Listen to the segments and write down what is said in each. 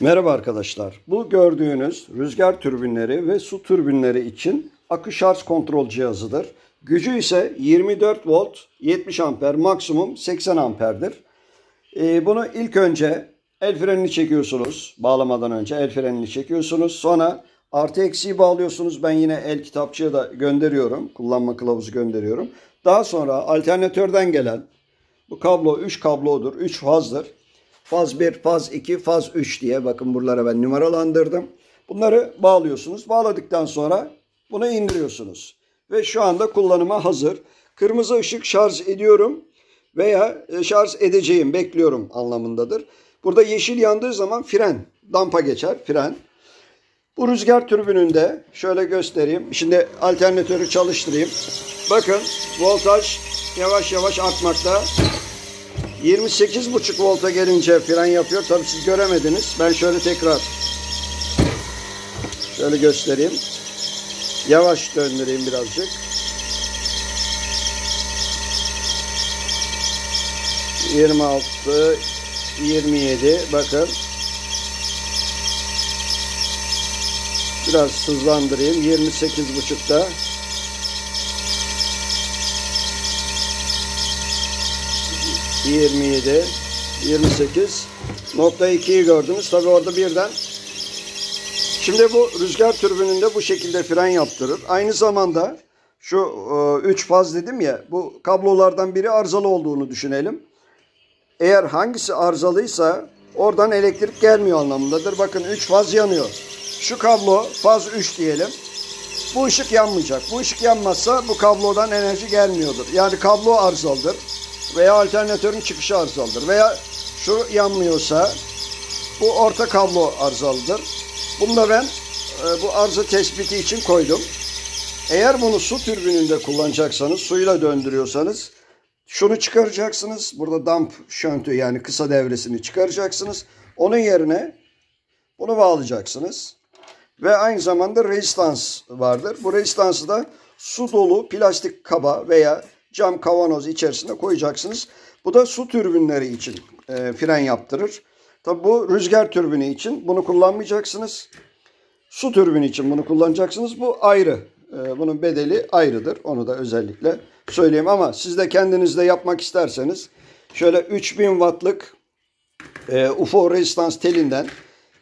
Merhaba arkadaşlar. Bu gördüğünüz rüzgar türbinleri ve su türbinleri için akü şarj kontrol cihazıdır. Gücü ise 24 volt 70 amper maksimum 80 amperdir. Ee, bunu ilk önce el frenini çekiyorsunuz. Bağlamadan önce el frenini çekiyorsunuz. Sonra artı eksiği bağlıyorsunuz. Ben yine el kitapçıya da gönderiyorum. Kullanma kılavuzu gönderiyorum. Daha sonra alternatörden gelen bu kablo 3 kablodur. 3 fazdır. Faz 1, faz 2, faz 3 diye bakın buralara ben numaralandırdım. Bunları bağlıyorsunuz. Bağladıktan sonra bunu indiriyorsunuz. Ve şu anda kullanıma hazır. Kırmızı ışık şarj ediyorum veya e, şarj edeceğim, bekliyorum anlamındadır. Burada yeşil yandığı zaman fren, dampa geçer, fren. Bu rüzgar türbününde şöyle göstereyim. Şimdi alternatörü çalıştırayım. Bakın voltaj yavaş yavaş artmakta. 28,5 volta gelince fren yapıyor. Tabii siz göremediniz. Ben şöyle tekrar şöyle göstereyim. Yavaş döndüreyim birazcık. Yirmi altı, yirmi yedi. Bakın. Biraz hızlandırayım. Yirmi sekiz buçukta. 27, 28. Nokta 2'yi gördünüz. Tabi orada birden. Şimdi bu rüzgar türbününde bu şekilde fren yaptırır. Aynı zamanda şu 3 e, faz dedim ya bu kablolardan biri arızalı olduğunu düşünelim. Eğer hangisi arızalıysa oradan elektrik gelmiyor anlamındadır. Bakın 3 faz yanıyor. Şu kablo faz 3 diyelim. Bu ışık yanmayacak. Bu ışık yanmazsa bu kablodan enerji gelmiyordur. Yani kablo arızalıdır veya alternatörün çıkışı arızalıdır. Veya şu yanmıyorsa bu orta kablo arızalıdır. Bunu da ben e, bu arıza tespiti için koydum. Eğer bunu su türbininde kullanacaksanız, suyla döndürüyorsanız şunu çıkaracaksınız. Burada damp şöntü yani kısa devresini çıkaracaksınız. Onun yerine bunu bağlayacaksınız. Ve aynı zamanda rezistans vardır. Bu rezistansı da su dolu plastik kaba veya cam kavanoz içerisinde koyacaksınız. Bu da su türbinleri için e, fren yaptırır. Tabi bu rüzgar türbini için bunu kullanmayacaksınız. Su türbini için bunu kullanacaksınız. Bu ayrı. E, bunun bedeli ayrıdır. Onu da özellikle söyleyeyim. Ama siz de kendinizde yapmak isterseniz şöyle 3000 wattlık e, UFO rezistans telinden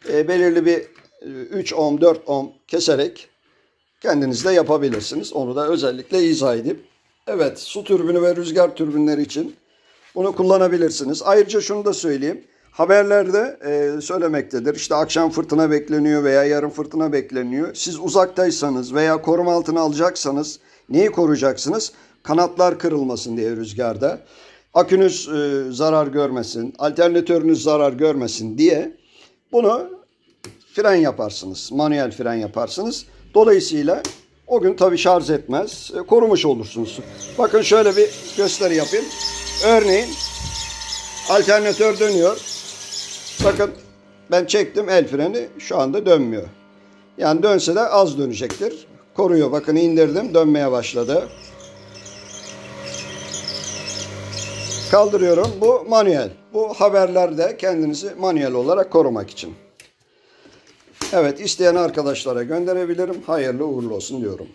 e, belirli bir 3 e, ohm 4 ohm keserek kendiniz de yapabilirsiniz. Onu da özellikle izah edip Evet, su türbünü ve rüzgar türbünleri için bunu kullanabilirsiniz. Ayrıca şunu da söyleyeyim. Haberlerde e, söylemektedir. İşte akşam fırtına bekleniyor veya yarın fırtına bekleniyor. Siz uzaktaysanız veya koruma altına alacaksanız neyi koruyacaksınız? Kanatlar kırılmasın diye rüzgarda. Akünüz e, zarar görmesin, alternatörünüz zarar görmesin diye bunu fren yaparsınız. Manuel fren yaparsınız. Dolayısıyla o gün tabii şarj etmez. E, korumuş olursunuz. Bakın şöyle bir gösteri yapayım. Örneğin alternatör dönüyor. Bakın ben çektim el freni şu anda dönmüyor. Yani dönse de az dönecektir. Koruyor. Bakın indirdim dönmeye başladı. Kaldırıyorum. Bu manuel. Bu haberlerde kendinizi manuel olarak korumak için. Evet isteyen arkadaşlara gönderebilirim. Hayırlı uğurlu olsun diyorum.